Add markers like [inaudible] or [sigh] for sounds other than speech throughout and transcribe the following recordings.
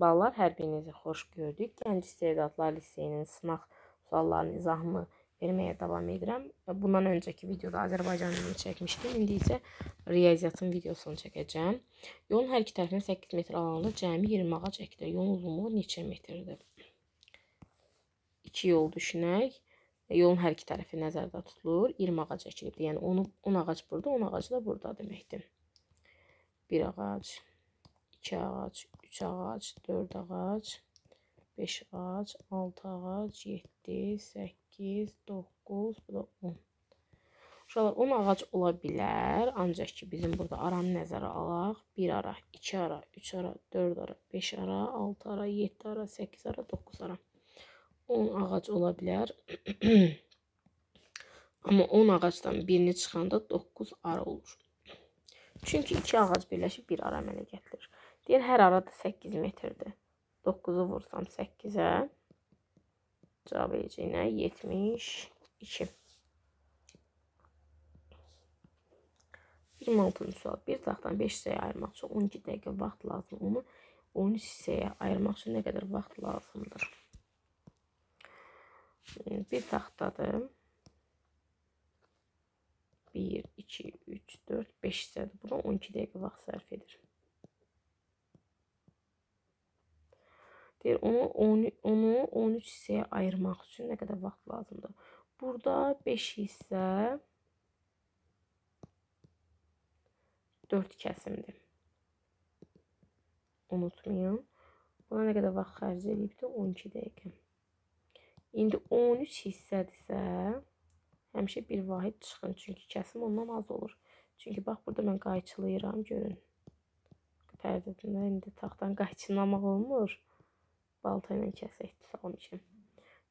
Ballar, hər birinizi xoş gördük. Gənc istedadlar liseyinin sınaq suallarının izahını verməyə davam edirəm. Bundan öncəki videoda Azərbaycan dilini çəkmişdim. İndi isə riyaziyyatın videosunu çəkəcəm. Yolun hər iki tərəfinə 8 metr alanında cəmi 20 ağac əkilir. Yolun uzunluğu neçə metrdir? 2 yol düşünək. Yolun hər iki tərəfi nəzərdə tutulur. 20 ağac əkilibdir. Yəni 10, 10 ağac burada, 10 ağac da burada deməkdir. 1 ağac, 2 ağac, 3 ağac, 4 ağac, 5 ağac, 6 ağac, 7, 8, 9, bu da 10. Uşaqlar 10 ağac ola bilər, ancaq ki bizim burada aranı nəzərə alaq. 1 ara, 2 ara, 3 ara, 4 ara, 5 ara, 6 ara, 7 ara, 8 ara, 9 ara. 10 ağac ola bilər. [clears throat] Amma 10 ağacdan birini çıxanda 9 ara olur. Çünki 2 ağac birləşib 1 ara əmələ gətirir. Deyir, hər arada 8 metrdir. 9-u vursam 8-ə. Cavab edəcəyinə 72. 26-cı sual. Bir taxtdan 5 hissəyə ayırmaq üçün 12 dəqiqə vaxt lazım. Onu 13 hissəyə ayırmaq üçün nə qədər vaxt lazımdır? Bir taxtadır. 1, 2, 3, 4, 5 hissədir. Buna 12 dəqiqə vaxt sərf edir. Deyir, onu, onu, onu 13 hissəyə ayırmaq üçün nə qədər vaxt lazımdır? Burada 5 hissə 4 kəsimdir. Unutmayın. Buna nə qədər vaxt xərc edibdir? 12 dəqiqə. İndi 13 hissədirsə, həmişə bir vahid çıxın. Çünki kəsim ondan az olur. Çünki bax, burada mən qayçılayıram, görün. Pərdədən indi taxtdan qayçılamaq olmur balta ilə kəsək üçün.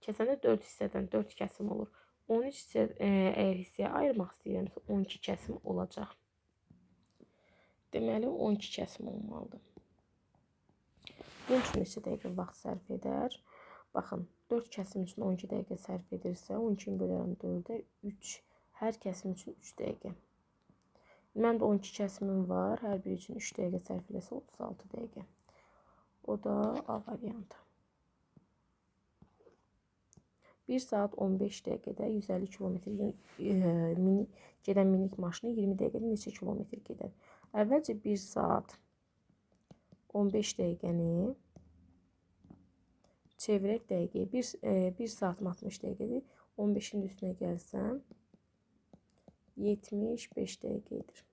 Kəsəndə 4 hissədən 4 kəsim olur. 13 hissə e, əgər hissəyə ayırmaq istəyirəmsə 12 kəsim olacaq. Deməli 12 kəsim olmalıdır. Bunun üçün neçə dəqiqə vaxt sərf edər? Baxın, 4 kəsim üçün 12 dəqiqə sərf edirsə, 12-ni bölərəm 4-ə 3. Hər kəsim üçün 3 dəqiqə. Mənim də 12 kəsimim var. Hər biri üçün 3 dəqiqə sərf eləsə 36 dəqiqə. O da A variantı. 1 saat 15 dəqiqədə 150 kilometr e, mini, gedən minik maşını 20 dəqiqədə neçə kilometr gedər? Əvvəlcə 1 saat 15 dəqiqəni çevirək dəqiqəyə. 1, e, 1 saat 60 dəqiqədir. 15-in üstünə gəlsəm 75 dəqiqə edir.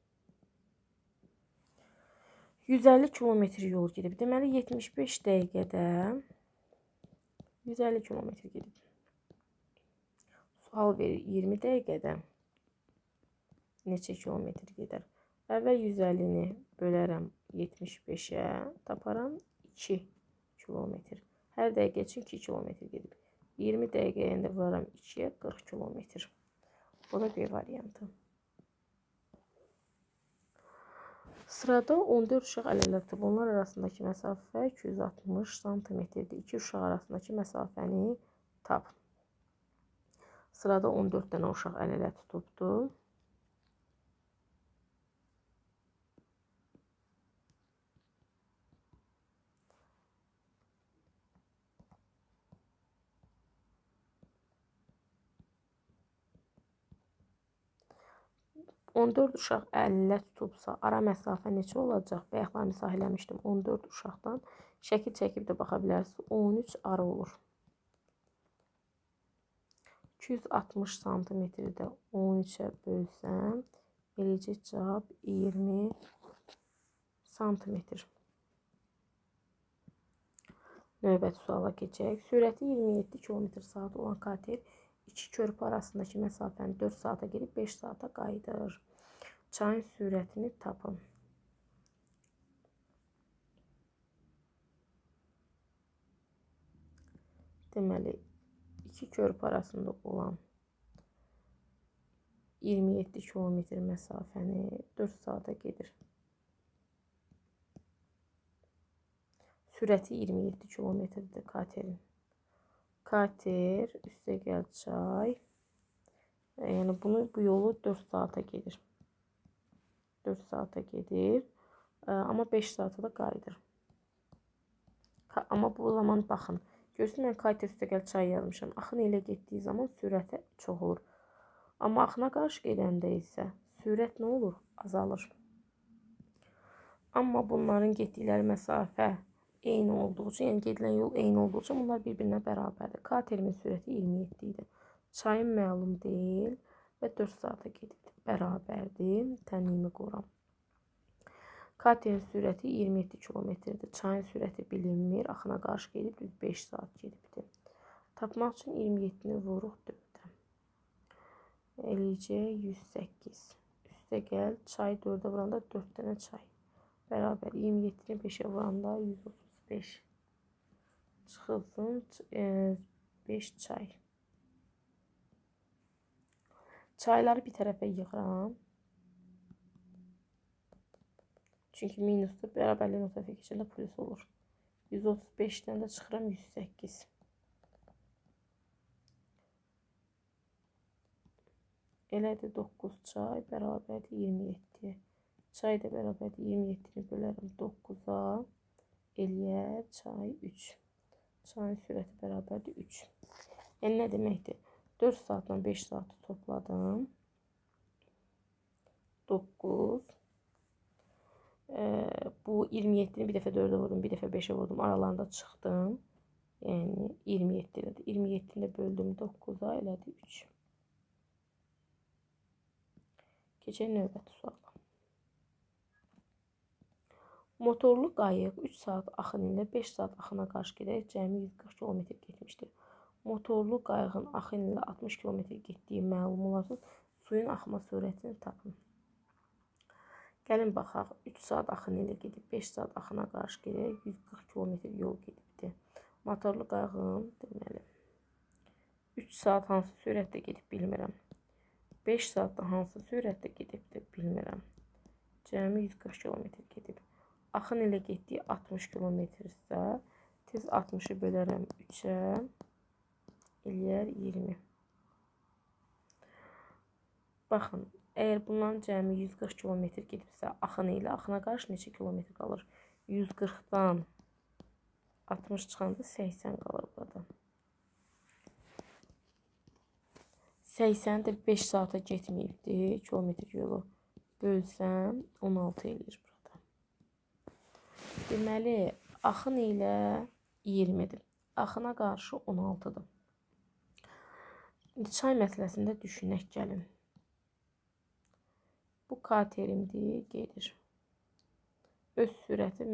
150 kilometr yol gedib. Deməli 75 dəqiqədə 150 kilometr gedib. Sual verir 20 dəqiqədə neçə kilometr gedər? Əvvəl 150-ni bölərəm 75-ə, taparam 2 kilometr. Hər dəqiqə üçün 2 kilometr gedib. 20 dəqiqəyə də vuraram 2-yə 40 kilometr. Bu da B variantı. Sırada 14 uşaq əl-ələ tutub. Onlar arasındakı məsafə 260 sm-dir. İki uşaq arasındakı məsafəni tap. Sırada 14 dənə uşaq əl-ələ tutubdu. On dörd uşaq əllə tutubsa, ara məsafə neçə olacaq? Bayaqlar misal eləmişdim. 14 uşaqdan şəkil çəkib də baxa bilərsiniz. 13 ara olur. 260 santimetri də 13-ə bölsəm, eləcək cavab 20 santimetr. Növbəti suala keçək. Sürəti 27 km saat olan kater iki körpü arasındakı məsafəni 4 saata gedib 5 saata qayıdır. Çayın sürətini tapın. Deməli, iki körpü arasında olan 27 kilometr məsafəni 4 saata gedir. Sürəti 27 kilometrdir katerin. Kater üstə gəl çay. Yəni bunu bu yolu 4 saata gedir. 4 saata gedir. Amma 5 saata da qayıdır. Amma bu zaman baxın. Görürsünüz mən kater üstəgəl çay yazmışam. Axın ilə getdiyi zaman sürəti çox olur. Amma axına qarşı gedəndə isə sürət nə olur? Azalır. Amma bunların getdikləri məsafə eyni üçün, yəni gedilən yol eyni üçün bunlar bir-birinə bərabərdir. Katerimin sürəti 27 idi. Çayım məlum deyil və 4 saata gedib bərabərdir. Tənliyimi qoram. Katerin sürəti 27 kilometrdir. Çayın sürəti bilinmir. Axına qarşı gedib düz 5 saat gedibdir. Tapmaq üçün 27-ni vuruq 4-ə. Eləyəcək 108. Üstə gəl, çay 4-ə vuranda 4 dənə çay. Bərabər 27-ni 5-ə vuranda 135. Çıxılsın 5 çay. Çayları bir tərəfə yığıram. Çünki minusdur. Bərabərlik keçəndə plus olur. 135-dən də çıxıram 108. Elədir 9 çay bərabərdir 27. Çay da bərabərdir 27-ni bölərəm 9-a. Eləyər çay 3. Çayın sürəti bərabərdir 3. Yəni nə deməkdir? 4 saatla 5 saatı topladım. 9 bu 27-ni bir dəfə 4-ə vurdum, bir dəfə 5-ə vurdum. Aralarında çıxdım. Yəni 27 elədi. 27-ni böldüm 9-a elədi 3. Keçək növbəti suala. Motorlu qayıq 3 saat axın ilə 5 saat axına qarşı gedərək cəmi 140 km getmişdir. Motorlu qayığın axın ilə 60 km getdiyi məlum olarsa, suyun axma sürətini tapın. Gəlin baxaq. 3 saat axın ilə gedib 5 saat axına qarşı gedərək 140 km yol gedibdi. Motorlu qayığın deməli 3 saat hansı sürətlə gedib bilmirəm. 5 saatda hansı sürətlə gedibdi bilmirəm. Cəmi 140 km gedib. Axın ilə getdiyi 60 km isə tez 60-ı bölərəm 3-ə eləyər 20. Baxın, Əgər bunların cəmi 140 km gedibsə, axını ilə axına qarşı neçə kilometr qalır? 140-dan 60 çıxanda 80 qalır burada. 80 də 5 saata getməyibdi kilometr yolu. Bölsəm 16 eləyir burada. Deməli, axın ilə 20-dir. Axına qarşı 16-dır. İndi çay məsələsində düşünək gəlin. Bu katerimdir, gedir. Öz sürəti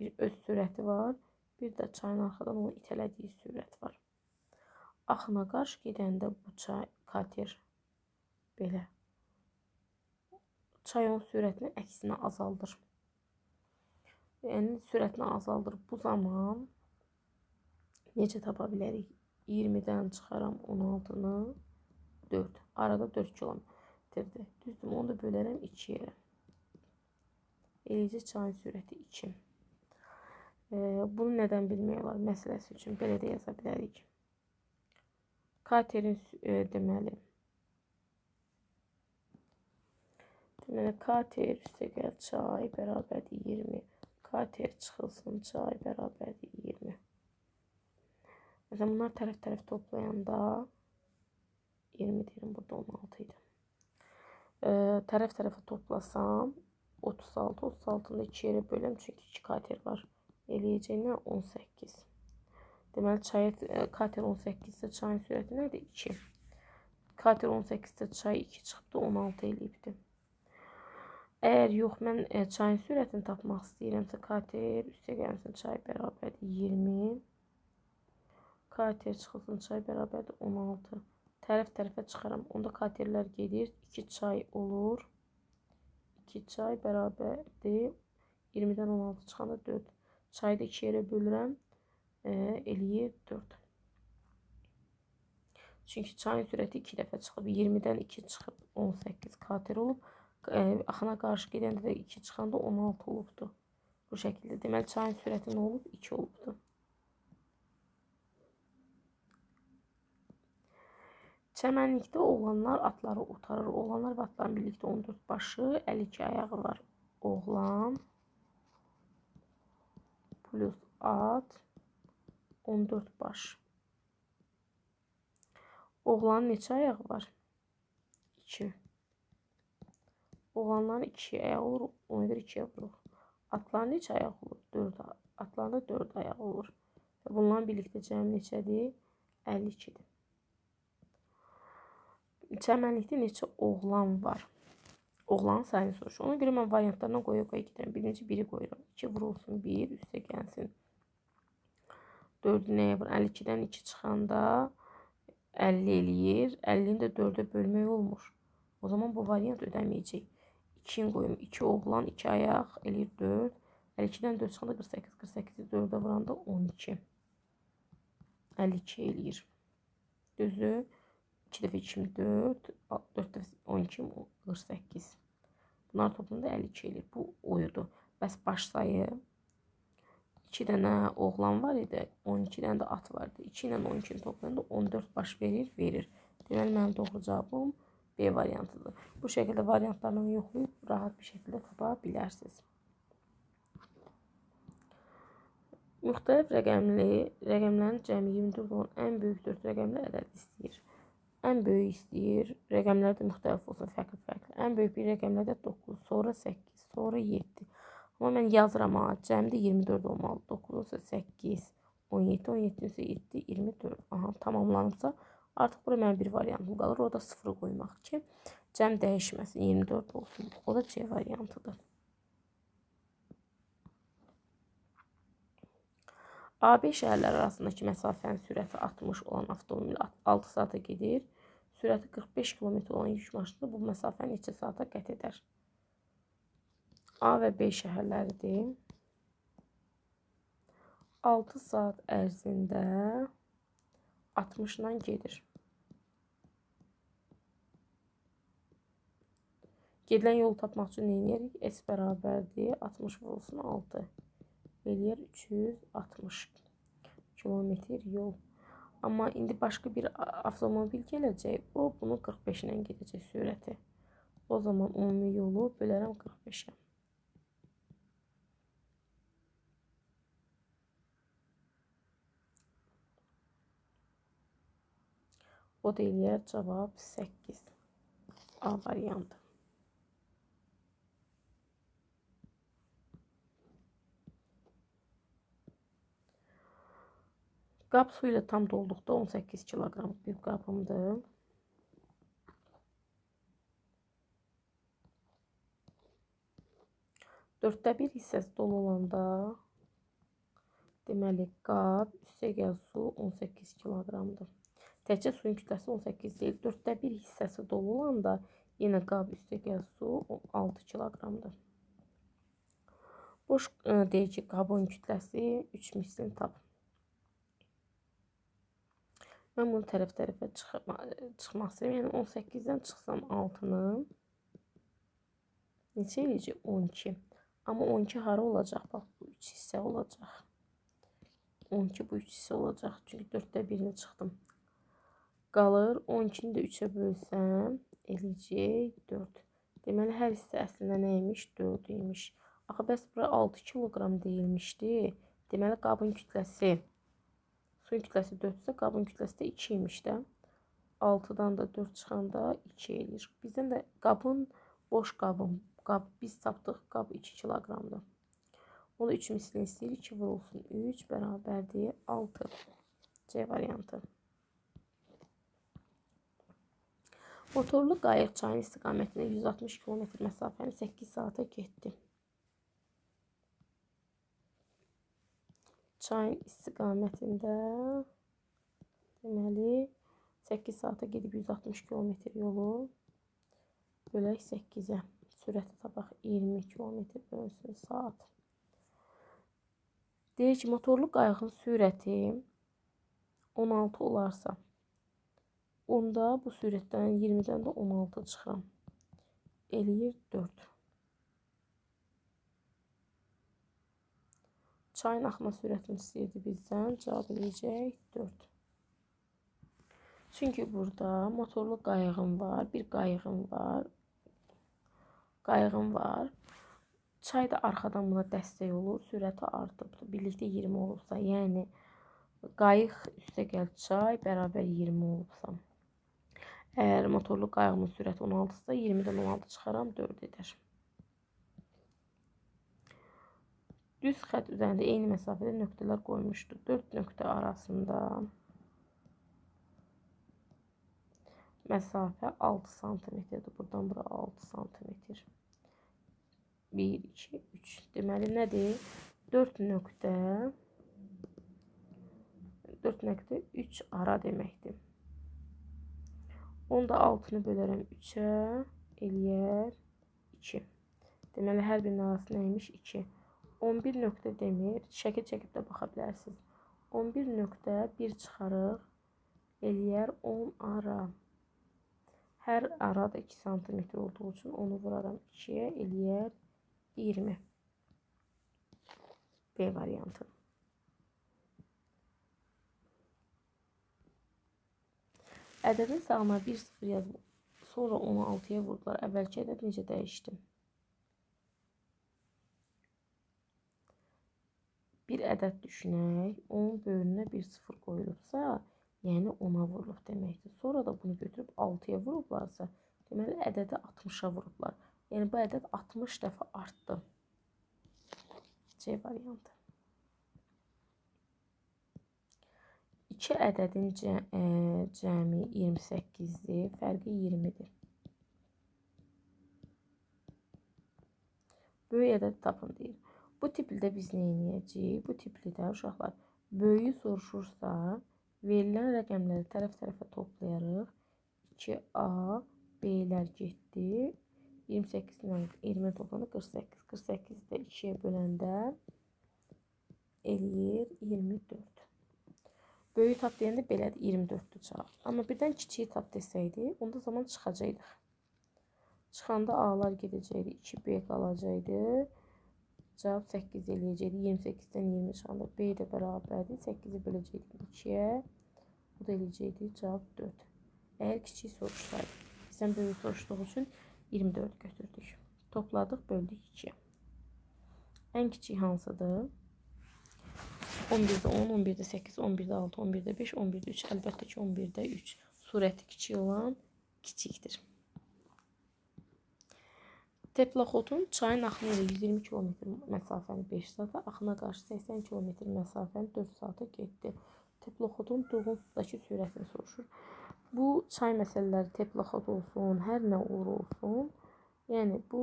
bir öz sürəti var. Bir də çayın arxadan onu itələdiyi sürət var. Axına qarşı gedəndə bu çay kater belə çayın sürətini əksinə azaldır. Yəni sürətini azaldır. Bu zaman necə tapa bilərik? 20-dən çıxaram 16-nı 4. Arada 4 kilometr getirdi. Düzdür, onu da bölərəm 2 yerə. Eləcə çayın sürəti 2. E, bunu nədən bilmək olar? Məsələsi üçün belə də yaza bilərik. Katerin e, deməli Deməli, kater üstəgəl çay bərabərdir 20. Kater çıxılsın çay bərabərdir 20. Məsələn, bunlar tərəf-tərəf toplayanda 20 deyirəm, burada 16 idi tərəf tərəfə toplasam 36, 36-nı 2 yerə böləm, çünki 2 kater var. Eləyəcək nə? 18. Deməli, çay, kater 18 isə çayın sürəti nədir? 2. Kater 18 isə çay 2 çıxıbdı, 16 eləyibdi. Əgər yox, mən e, çayın sürətini tapmaq istəyirəmsə, kater üstə gəlsin çay bərabərdir 20. Kater çıxılsın çay bərabərdir 16 tərəf tərəfə çıxaram. Onda katerlər gedir. 2 çay olur. 2 çay bərabərdir. 20-dən 16 çıxanda 4. Çayı da 2 yerə bölürəm. E, eləyir 4. Çünki çayın sürəti 2 dəfə çıxıb. 20-dən 2 çıxıb 18 kater olub. E, axına qarşı gedəndə də 2 çıxanda 16 olubdu. Bu şəkildə. Deməli çayın sürəti nə olub? 2 olubdu. Çəmənlikdə oğlanlar atları otarır. Oğlanlar və atların birlikdə 14 başı, 52 ayağı var. Oğlan plus at 14 baş. Oğlanın neçə ayağı var? 2. Oğlanların 2 ayağı olur, ona görə 2-yə vururuq. Atların neçə ayağı olur? 4. Atlarda 4 ayağı olur. Və bunların birlikdə cəmi neçədir? 52-dir. Çəmənlikdə neçə oğlan var? Oğlanın sayını soruşur. Ona görə mən variantlarına qoya-qoya gedirəm. Birinci 1-i qoyuram. 2 vurulsun, 1 üstə gəlsin. 4-ü nəyə vur? 52-dən 2 çıxanda 50 eləyir. 50-ni də 4-ə bölmək olmur. O zaman bu variant ödəməyəcək. 2-ni qoyum. 2 oğlan, 2 ayaq eləyir 4. 52-dən 4 çıxanda 48. 48-i 4-ə vuranda 12. 52 eləyir. Düzdür? 2 dəfə 24, 4 dəfə 12, 48. Bunlar toplamda 52 eləyir. Bu oyudur. Bəs baş sayı 2 dənə oğlan var idi, 12 dənə də at vardı. 2 ilə 12-ni toplayanda 14 baş verir, verir. Deməli mənim doğru cavabım B variantıdır. Bu şəkildə variantlarla yoxlayıb rahat bir şəkildə tapa bilərsiniz. Müxtəlif rəqəmli rəqəmlərin cəmi 24 olan ən böyük 4 rəqəmli ədəd istəyir. Ən böyük istəyir. Rəqəmlər də müxtəlif olsun, fərqli-fərqli. Ən böyük bir rəqəmlərdə 9, sonra 8, sonra 7. Amma mən yazıram ha, cəmdə 24 olmalı. 9 olsa 8, 17, 17 isə 7, 24. Aha, tamamlanırsa artıq bura mənim bir variantım qalır. Orada 0 qoymaq ki, cəm dəyişməsin, 24 olsun. O da C variantıdır. AB şəhərləri arasındakı məsafənin sürəti 60 olan avtomobil 6 saata gedir. Sürəti 45 km olan yük maşını bu məsafəni neçə saata qət edər? A və B şəhərləridir. 6 saat ərzində 60-dan gedir. Gedilən yolu tapmaq üçün nə edirik? S bərabərdir. 60 vurulsun 6 eləyər 360 kilometr yol. Amma indi başqa bir avtomobil gələcək. O bunu 45 ilə gedəcək sürəti. O zaman ümumi yolu bölərəm 45-ə. O da eləyər cavab 8. A variantı. Qab su ilə tam dolduqda 18 kiloqram bir qabımdır. Dörddə bir hissəsi dolu olanda deməli qab üstəgəl su 18 kiloqramdır. Təkcə suyun kütləsi 18 deyil. Dörddə bir hissəsi dolu olanda yenə qab üstəgəl su 6 kiloqramdır. Boş e, deyək ki, qabın kütləsi 3 mislini tapın. Mən bunu tərəf-tərəfə çıxma, çıxmaq istəyirəm. Yəni 18-dən çıxsam 6-nı neçə eləyəcək? 12. Amma 12 hara olacaq? Bax, bu 3 hissə olacaq. 12 bu 3 hissə olacaq. Çünki 4-də 1-ni çıxdım. Qalır 12-ni də 3-ə bölsəm eləyəcək 4. Deməli, hər hissə əslində nə imiş? 4 imiş. Axı, bəs bura 6 kiloqram deyilmişdi. Deməli, qabın kütləsi Suyun kütləsi 4-sə, qabın kütləsi də 2 imiş də. 6-dan da 4 çıxanda 2 eləyir. Bizdən də qabın, boş qabın, qab, biz tapdıq, qab 2 kiloqramdır. Onu 3 mislini istəyir, 2 vurulsun. 3 bərabərdir 6. C variantı. Motorlu qayıq çayın istiqamətində 160 km məsafəni 8 saata getdi. Çayın istiqamətində deməli 8 saata gedib 160 km yolu bölək 8-ə. Sürəti tapaq 20 km bölünsün saat. Deyək ki, motorlu qayığın sürəti 16 olarsa, onda bu sürətdən 20-dən də 16 çıxıram. Eləyir 4. Çayın axma sürətini istəyirdi bizdən. Cavab eləyəcək 4. Çünki burada motorlu qayığım var, bir qayığım var. Qayığım var. çay da arxadan buna dəstək olur, sürəti artıbdır. Birlikdə 20 olubsa, yəni qayıq üstə gəl çay bərabər 20 olubsa. Əgər motorlu qayığımın sürəti 16-sa, 20-dən 16 çıxaram, 4 edər. Düz xətt üzərində eyni məsafədə nöqtələr qoymuşdu. 4 nöqtə arasında məsafə 6 sm-dir. Buradan bura 6 sm. 1, 2, 3. Deməli, nədir? 4 nöqtə 4 nöqtə 3 ara deməkdir. Onu da 6-nı bölərəm 3-ə, eləyər 2. Deməli, hər birinin arası nəymiş? 2. 11 nöqtə demir. Şəkil çəkib də baxa bilərsiniz. 11 nöqtə 1 çıxarıq, eləyər 10 ara. Hər arada 2 sm olduğu üçün onu vuraram 2-yə, eləyər 20. B variantı. Ədədin sağına 1-0 yazıb, sonra onu 6-ya vurdular. Əvvəlki ədəd necə dəyişdi? Bir ədəd düşünək, onun böyrünə 1-0 qoyulubsa, Yəni 10-a vurulub deməkdir. Sonra da bunu götürüb 6-ya vurublarsa, deməli ədədi 60-a vurublar. Yəni bu ədəd 60 dəfə artdı. C variantı. 2 ədədin e, cəmi 28-dir, fərqi 20-dir. Böyük ədəd tapın deyir. Bu tipli biz nə edəcəyik? Bu tipli də uşaqlar böyüyü soruşursa, Verilən rəqəmləri tərəf-tərəfə toplayarıq. 2A, B-lər getdi. 28 ilə 20 toplandı 48. 48 də 2-yə böləndə eləyir 24. Böyük tap deyəndə belədir 24-dür cavab. Amma birdən kiçiyi tap desəydi, onda zaman çıxacaqdıq. Çıxanda A-lar gedəcəkdi, 2B qalacaqdı. Cavab 8 eləyəcəkdik. 28-dən 20 çıxanda B də bərabərdir. 8-i böləcəkdik 2-yə. Bu da eləyəcəkdik. Cavab 4. Əgər kiçik soruşsaydı, bizdən böyük soruşduğu üçün 24 götürdük. Topladıq, böldük 2-yə. Ən kiçik hansıdır? 11-də 10, 11-də 8, 11-də 6, 11-də 5, 11-də 3. Əlbəttə ki, 11-də 3. Surəti kiçik olan kiçikdir. Teploxodun çayın axını ilə 120 km məsafəni 5 saata, axına qarşı 80 km məsafəni 4 saata getdi. Teploxodun durğun sudakı sürətini soruşur. Bu çay məsələləri teploxod olsun, hər nə olur olsun. Yəni bu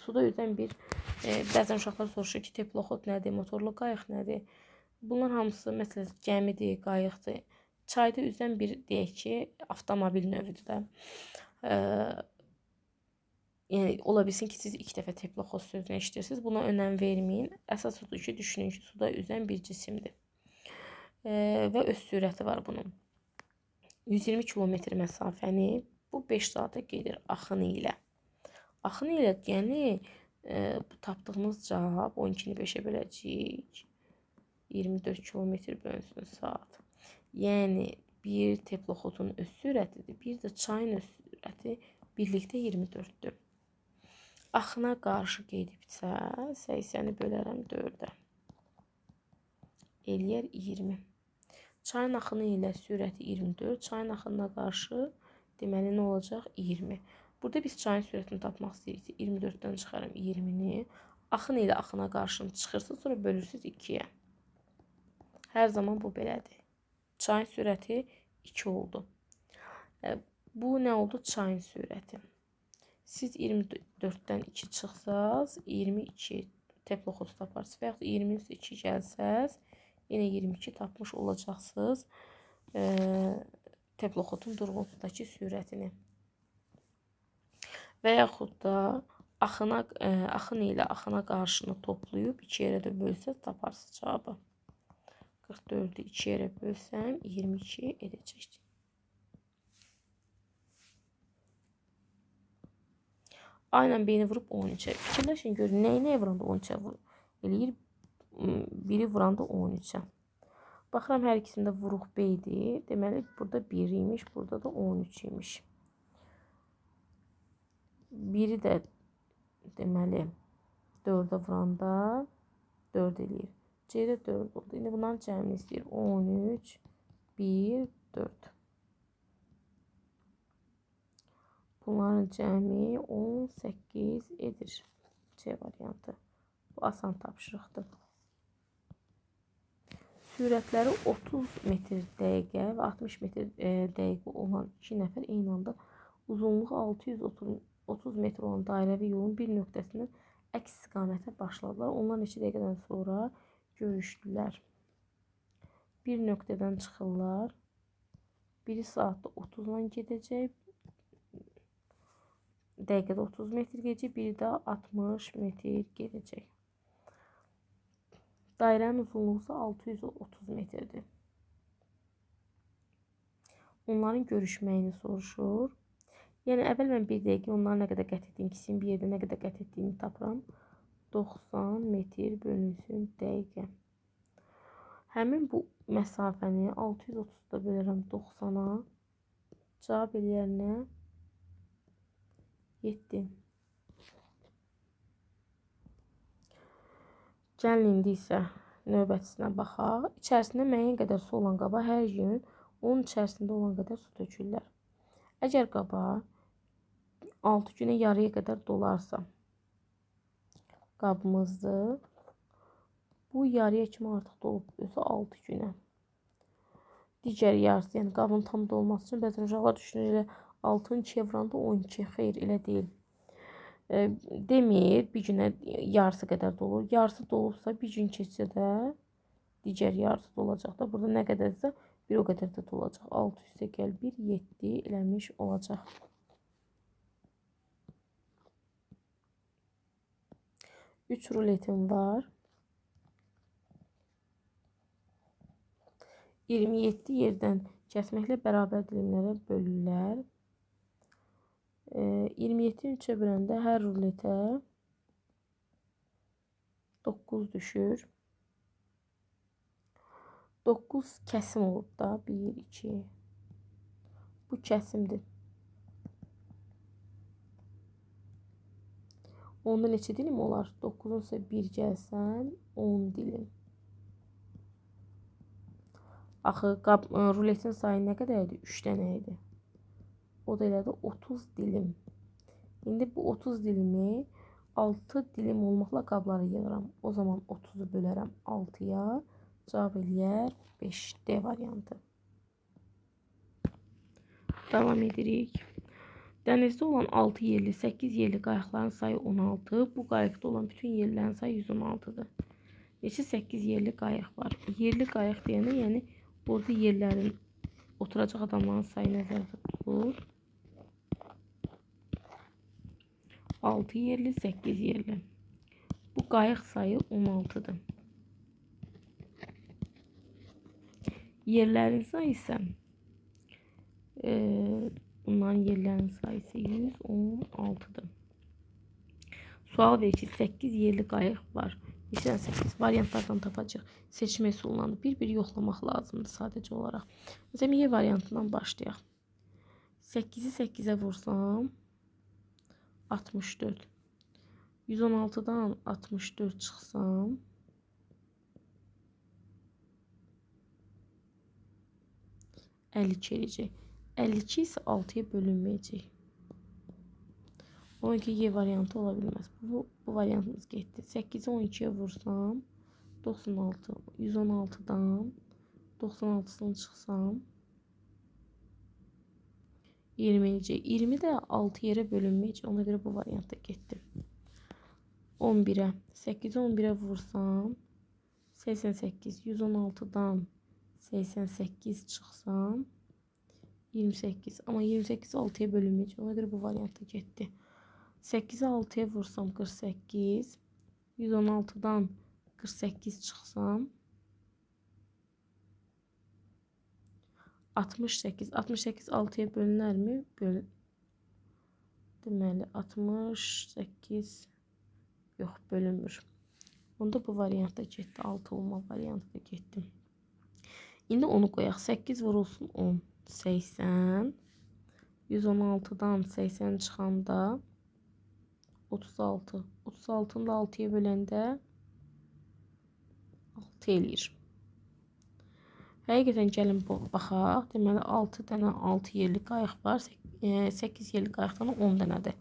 suda üzən bir e, bəzən uşaqlar soruşur ki, teploxod nədir, motorlu qayıq nədir? Bunlar hamısı məsələn gəmidir, qayıqdır. Çayda üzən bir deyək ki, avtomobil növüdür də. E, Yəni ola bilsin ki, siz ilk dəfə teploxoz sözünü eşidirsiniz. Buna önəm verməyin. Əsas odur ki, düşünün ki, suda üzən bir cisimdir. E, və öz sürəti var bunun. 120 kilometr məsafəni bu 5 saata gedir axını ilə. Axını ilə, yəni e, bu tapdığımız cavab 12-ni 5-ə böləcəyik. 24 kilometr bölünsün saat. Yəni bir teploxodun öz sürətidir, bir də çayın öz sürəti birlikdə 24-dür axına qarşı gedibsə, 80-i bölərəm 4-ə. Eləyər 20. Çayın axını ilə sürəti 24, çayın axınına qarşı deməli nə olacaq? 20. Burada biz çayın sürətini tapmaq istəyirik. 24-dən çıxaram 20-ni. Axın ilə axına qarşını çıxırsınız, sonra bölürsünüz 2-yə. Hər zaman bu belədir. Çayın sürəti 2 oldu. Bu nə oldu? Çayın sürəti. Siz 24-dən 2 çıxsaz, 22 teploxodu taparsınız və yaxud 20 2 gəlsəz, yenə 22 tapmış olacaqsınız e, teploxodun durğun sudakı sürətini. Və yaxud da axına e, axın ilə axına qarşını toplayıb 2 yerə də bölsəz taparsınız cavabı. 44-ü 2 yerə bölsəm 22 edəcək. A ilə B-ni vurub 13-ə. Fikirləşin görün, nəyi nəyə vuranda 13-ə eləyir? Biri vuranda 13-ə. Baxıram hər ikisində vuruq B idi. Deməli, burada 1 imiş, burada da 13 imiş. Biri də deməli 4-ə vuranda 4 eləyir. C-də 4 oldu. İndi bunların cəmini istəyir. 13, 1, 4. Bunların cəmi 18 edir. C variantı. Bu asan tapşırıqdır. Sürətləri 30 metr dəqiqə və 60 metr e, dəqiqə olan iki nəfər eyni anda uzunluğu 630 metr olan dairəvi yolun bir nöqtəsindən əks istiqamətə başladılar. Onlar neçə dəqiqədən sonra görüşdülər. Bir nöqtədən çıxırlar. Biri saatda 30 ilə gedəcək. Dəqiqədə 30 metr gedəcək, biri də 60 metr gedəcək. Dairənin uzunluğu isə 630 metrdir. Onların görüşməyini soruşur. Yəni əvvəl mən 1 dəqiqə onların nə qədər qət etdiyini, ikisinin bir yerdə nə qədər qət etdiyini tapıram. 90 metr bölünsün dəqiqə. Həmin bu məsafəni 630-da bölərəm 90-a. Cavab eləyər nə? 7. Gəlin indi isə növbətisinə baxaq. İçərisində müəyyən qədər su olan qaba hər gün onun içərisində olan qədər su tökürlər. Əgər qaba 6 günə yarıya qədər dolarsa, qabımızdır. Bu yarıya kimi artıq dolub, özü 6 günə. Digər yarısı, yəni qabın tam dolması üçün bəzən uşaqlar düşünür elə 6-ın 2-yə vuranda 12. Xeyr, elə deyil demir bir günə yarısı qədər dolur. Yarısı dolubsa bir gün keçsə də digər yarısı dolacaq da. Burada nə qədərsə bir o qədər də dolacaq. 6 üstə gəl 1 7 eləmiş olacaq. Üç ruletim var. 27 yerdən kəsməklə bərabər dilimlərə bölürlər. 27 3'e böləndə hər ruletə 9 düşür. 9 kəsim olub da. 1, 2. Bu kəsimdir. Onda neçə dilim olar? 9-un isə 1 gəlsən 10 dilim. Axı qab, ruletin sayı nə qədər idi? 3 dənə idi. O da elədi 30 dilim. İndi bu 30 dilimi 6 dilim olmaqla qabları yığıram. O zaman 30-u bölərəm 6-ya. Cavab eləyər 5 D variantı. Davam edirik. Dənizdə olan 6 yerli, 8 yerli qayıqların sayı 16. Bu qayıqda olan bütün yerlərin sayı 116-dır. Neçə 8 yerli qayıq var? Yerli qayıq deyəndə, yəni burada yerlərin oturacaq adamların sayı nəzərdə tutulur. 6 yerli 8 yerli. Bu qayıq sayı 16-dır. Yerlərin sayı isə e, bunların yerlərin sayısı 116-dır. Sual verir ki, 8 yerli qayıq var. Neçədən 8 variantlardan tapacaq. Seçmə üsullarını bir-bir yoxlamaq lazımdır sadəcə olaraq. Məsələn, Y variantından başlayaq. 8-i 8-ə vursam 64. 116'dan 64 çıxsam Əlli eləyəcək. 52 isə 6-ya bölünməyəcək. Ona görə Y variantı ola bilməz. Bu, bu variantımız getdi. 8-i 12-yə vursam 96. 116-dan 96-sını çıxsam 20 eləyəcək. 20 də 6 yerə bölünməyəcək. Ona görə bu variantda getdim. 11-ə. 8-i 11-ə vursam 88. 116-dan 88 çıxsam 28. Amma 28 6-ya bölünməyəcək. Ona görə bu variantda getdi. 8-i 6-ya vursam 48. 116-dan 48 çıxsam 68. 68 6-ya bölünərmi? Böl. Deməli 68 yox, bölünmür. Onda bu variantda getdi. 6 olma variantı da getdi. İndi onu qoyaq. 8 vurulsun 10. 80. 116-dan 80 çıxanda 36. 36-nı da 6-ya böləndə 6 eləyir. Həqiqətən gəlin baxaq. Deməli 6 dənə 6 yerli qayıq var. 8 e, yerli qayıqdan 10 dənədir.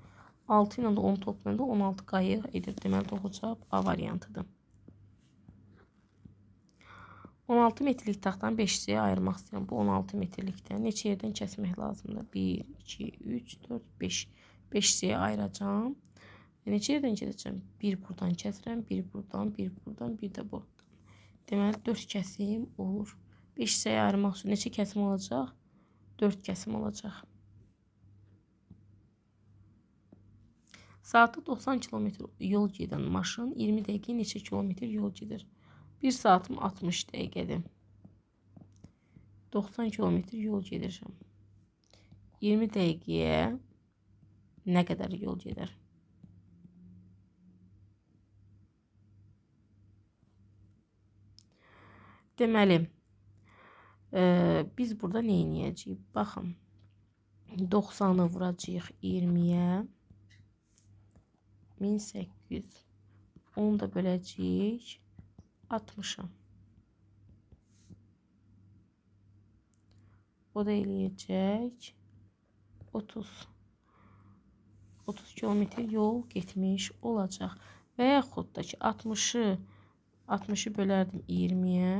6 ilə də 10 toplayanda 16 qayıq edir. Deməli doğru cavab A variantıdır. 16 metrlik taxtanı 5 hissəyə ayırmaq istəyirəm. Bu 16 metrlikdən neçə yerdən kəsmək lazımdır? 1, 2, 3, 4, 5. 5 hissəyə ayıracağam. Neçə yerdən gedəcəm? 1 buradan kəsirəm, 1 buradan, 1 buradan, 1 də buradan. Deməli 4 kəsim olur. 5 hissəyə ayırmaq üçün neçə kəsim olacaq? 4 kəsim olacaq. Saatda 90 km yol gedən maşın 20 dəqiqə neçə kilometr yol gedir? 1 saatım 60 dəqiqədir. 90 kilometr yol gedirəm. 20 dəqiqəyə nə qədər yol gedər? Deməli, e, biz burada nə edəcəyik? Baxın. 90-ı vuracağıq 20-yə. 1800. Onu da böləcəyik 60'a. O da eləyəcək 30. 30 kilometr yol getmiş olacaq. Və yaxud da ki 60-ı 60-ı bölərdim 20-yə,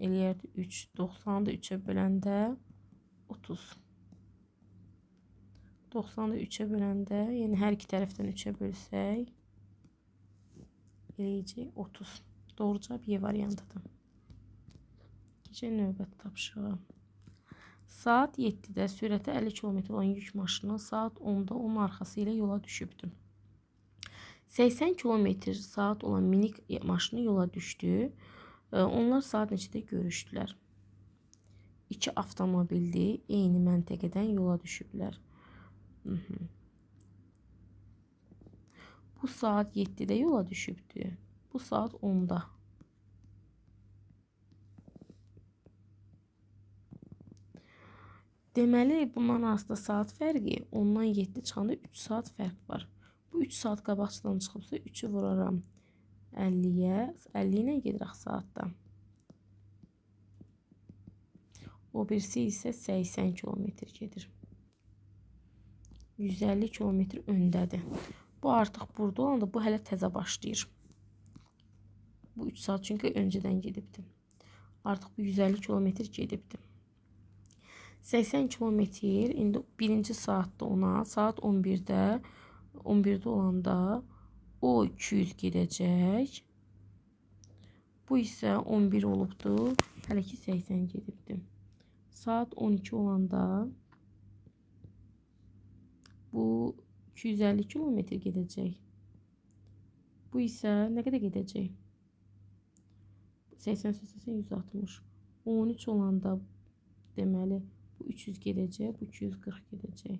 eləyərdi 3, 90-ı da 3-ə böləndə 30. 90-ı da 3-ə böləndə, yəni hər iki tərəfdən 3-ə bölsək eləyəcək 30. Doğru cavab Y variantıdır. Gecə növbət tapşırığı. Saat 7-də sürəti 50 km olan yük maşını saat 10-da onun arxası ilə yola düşübdür. 80 km saat olan minik maşını yola düşdü. Onlar saat neçədə görüşdülər? İki avtomobilli eyni məntəqədən yola düşüblər. Bu saat 7-də yola düşübdü. Bu saat 10'da. Deməli, bunların arasında saat fərqi ondan 7 çıxanda 3 saat fərq var. Bu 3 saat qabaqçıdan çıxıbsa 3-ü vuraram 50-yə. 50 ilə gedirək saatda. O birisi isə 80 kilometr gedir. 150 kilometr öndədir. Bu artıq burada olanda bu hələ təzə başlayır. Bu 3 saat çünkü önceden gedibdi. Artıq bu 150 kilometr gedibdi. 80 kilometr indi birinci saatda ona saat 11-də 11-də olanda o 200 gedəcək. Bu isə 11 olubdu. Hələ ki 80 gedibdi. Saat 12 olanda bu 250 kilometr gedəcək. Bu isə nə qədər gedəcək? 80 80 160. 13 olanda deməli bu 300 gedəcək, bu 240 gedəcək.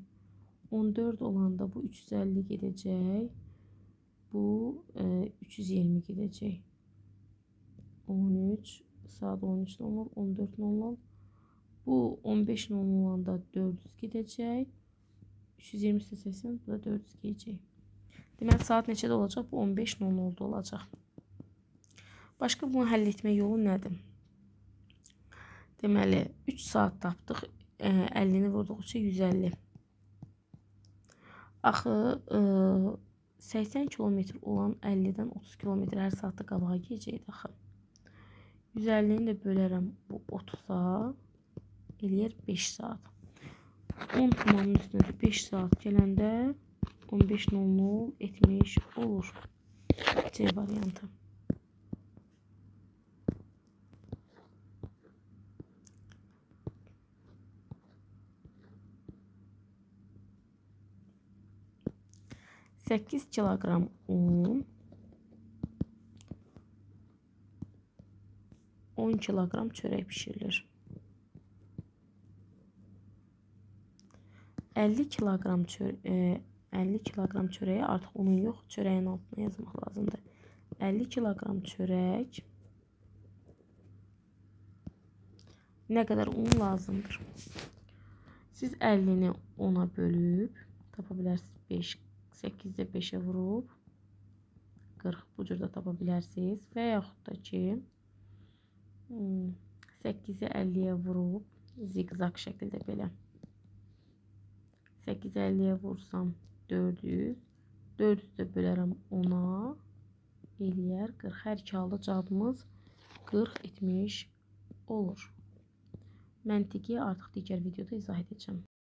14 olanda bu 350 gedəcək. Bu e, 320 gedəcək. 13 saat 13 00 14 00 bu 15 00 olanda 400 gedəcək. 320 80 bu da 400 gedəcək. Deməli saat neçədə olacaq? Bu 15 00-da olacaq. Başqa bunu həll etmə yolu nədir? Deməli, 3 saat tapdıq. 50-ni vurduqca 150. Axı 80 kilometr olan 50-dən 30 kilometr hər saatda qabağa gedəcəkdi axı. 150-ni də bölərəm bu 30-a. Eləyər 5 saat. 10 tamamın üstünə 5 saat gələndə 15.00 etmiş olur. C variantı. 8 kilogram un 10 kilogram çörək bişirilir. 50 kilogram çör e, 50 kilogram çörəyə artıq unun yox, çörəyin altına yazmaq lazımdır. 50 kilogram çörək nə qədər un lazımdır? Siz 50-ni 10-a bölüb tapa bilərsiniz 5 8-də 5-ə vurub 40 bu cür də tapa bilərsiniz. Və yaxud da ki 8-i 50-yə vurub ziqzaq şəkildə belə 8-i 50-yə vursam 400 400-də bölərəm 10-a eləyər 40. Hər iki halda cavabımız 40 etmiş olur. Məntiqi artıq digər videoda izah edəcəm.